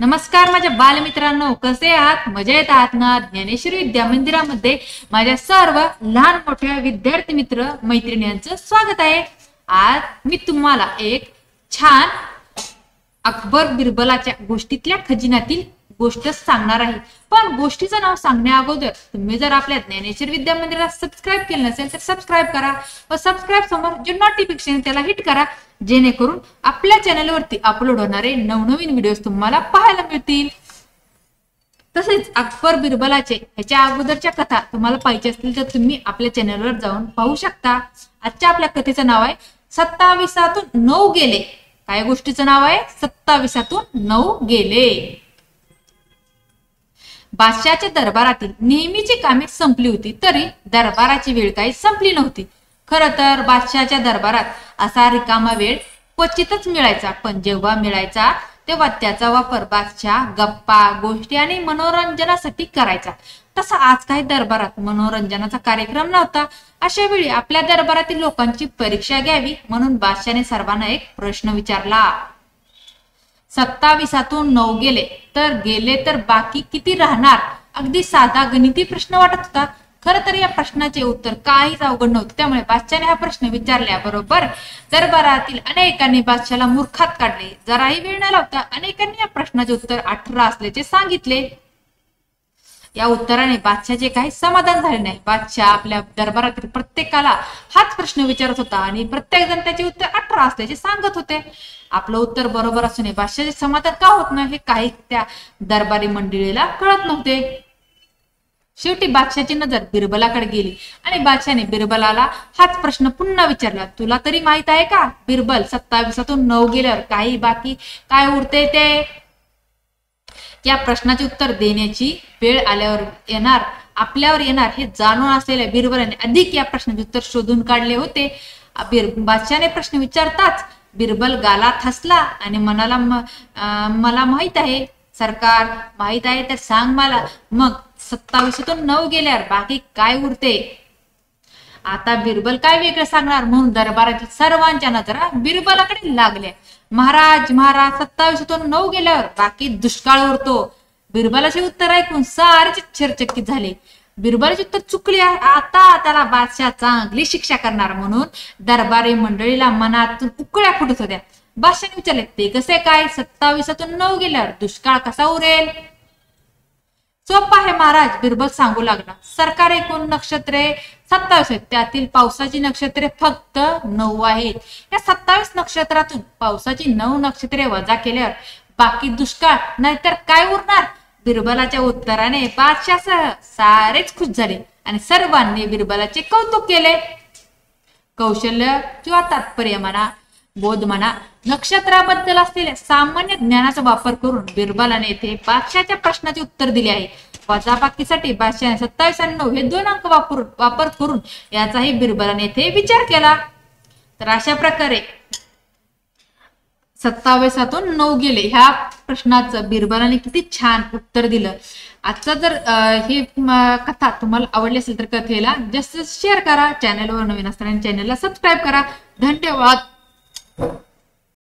नमस्कार माझ्या बालमित्रांनो कसे आहात? मजेत आहात ना? ज्ञानेश्वरी विद्या मंदिरामध्ये माझ्या सर्व लहान मोठ्या विद्यार्थी मित्र मैत्रिणींचं स्वागत आहे. आज मी तुम्हाला एक छान अकबर बिरबलाच्या गोष्टीतल्या खजिन्यातील गोष्ट सांगणार आहे. पण गोष्टीचं नाव सांगण्या अगोदर तुम्ही जर आपल्या ज्ञानेश्वर विद्या मंदिराला सबस्क्राईब केलं नसेल तर सबस्क्राईब करा. व सबस्क्राईब समोर जे नोटिफिकेशन त्याला हिट करा. जेणेकरून आपल्या चॅनलवरती अपलोड होणारे नवनवीन व्हिडिओज तुम्हाला पाहायला मिळतील. तसेच अकबर बिरबलाचे ह्याच्या अगोदरच्या कथा तुम्हाला पाहिजे असतील तर तुम्ही आपल्या चॅनलवर जाऊन पाहू शकता. आजच्या आपल्या कथेचं नाव आहे सत्तावीसातून नऊ गेले. काय गोष्टीचं नाव आहे? सत्तावीसातून नऊ गेले. बादशाच्या दरबारातील नेहमीची कामे संपली होती तरी दरबाराची वेळ काही संपली नव्हती. खरं तर बादशाच्या दरबारात असा रिकामा वेळ क्वचितच मिळायचा पण जेव्हा मिळायचा तेव्हा त्याचा वापर बादशाह गप्पा गोष्टी आणि मनोरंजनासाठी करायचा. तसा आज काही दरबारात मनोरंजनाचा कार्यक्रम नव्हता. अशा वेळी आपल्या दरबारातील लोकांची परीक्षा घ्यावी म्हणून बादशाने सर्वांना एक प्रश्न विचारला. सत्तावीसातून नऊ गेले तर गेले तर बाकी किती राहणार? अगदी साधा गणिती प्रश्न वाटत होता. खर तर या प्रश्नाचे उत्तर काहीच अवघड नव्हते. त्यामुळे बादशाने हा प्रश्न विचारल्याबरोबर दरबारातील अनेकांनी बादशाला मूर्खात काढले. जराही वेळ न लावता अनेकांनी या प्रश्नाचे उत्तर अठरा असल्याचे सांगितले. या उत्तराने बादशाचे काही समाधान झाले नाही. बादशाह आपल्या दरबारातील प्रत्येकाला हाच प्रश्न विचारत होता आणि प्रत्येक जण त्याचे उत्तर अठरा असल्याचे सांगत होते. आपलं उत्तर बरोबर असूनही बादशाचे समाधान का होत नाही हे काही त्या दरबारी मंडळीला कळत नव्हते. शेवटी बादशाची नजर बिरबलाकडे गेली. आणि बादशाने बिरबलाला हाच प्रश्न पुन्हा विचारला तुला तरी माहीत आहे का बिरबल सत्तावीसातून नऊ गेल्यावर काही बाकी काय उरते ते? या प्रश्नाचे उत्तर देण्याची वेळ आल्यावर येणार आपल्यावर येणार हे जाणून असलेल्या बिरबलाने अधिक या प्रश्नाचे उत्तर शोधून काढले होते. बिर बादशाने प्रश्न विचारताच बिरबल गालात हसला आणि मनाला मला माहीत आहे सरकार माहीत आहे तर सांग मला. मग सत्तावीसातून नऊ गेल्यावर बाकी काय उरते? आता बिरबल काय वेगळं सांगणार? म्हणून दरबारातील सर्वांच्या नजरा बिरबलाकडे लागल्या. महाराज महाराज सत्तावीसातून नऊ गेल्यावर बाकी दुष्काळ उरतो. बिरबलाचे उत्तर ऐकून सारेच चरचकित झाले. बिरबलाचे उत्तर चुकले आता त्याला बादशाह चांगली शिक्षा करणार म्हणून दरबारी मंडळीला मनातून उकळ्या फुटत होत्या. बादशाने विचारले ते कसे काय? सत्तावीसातून नऊ गेल्यावर दुष्काळ कसा उरेल? सोपा आहे महाराज बिरबल सांगू लागला. सरकार एकूण नक्षत्रे सत्तावीस आहेत. त्यातील पावसाची नक्षत्रे फक्त नऊ आहेत. या सत्तावीस नक्षत्रातून पावसाची नऊ नक्षत्रे वजा केल्यावर बाकी दुष्काळ नाहीतर काय उरणार? बिरबलाच्या उत्तराने बादशाह सारेच खुश झाले आणि सर्वांनी बिरबलाचे कौतुक केले. कौशल्य किंवा तात्पर्य म्हणा बोध म्हणा नक्षत्राबद्दल असलेल्या सामान्य ज्ञानाचा वापर करून बिरबलाने येथे बादशाच्या प्रश्नाचे उत्तर दिले आहे. वजाबाकीसाठी बादशाने सत्तावीस आणि नऊ हे दोन अंक वापरून वापर करून याचाही बिरबलाने येथे विचार केला. तर अशा प्रकारे सत्तावीसातून नऊ गेले. ह्या प्रश्नाचं बिरबलाने किती छान उत्तर दिलं. आजचा जर ही कथा तुम्हाला आवडली असेल तर कथेला जास्त शेअर करा. चॅनलवर नवीन असताना चॅनलला सबस्क्राईब करा. धन्यवाद! you.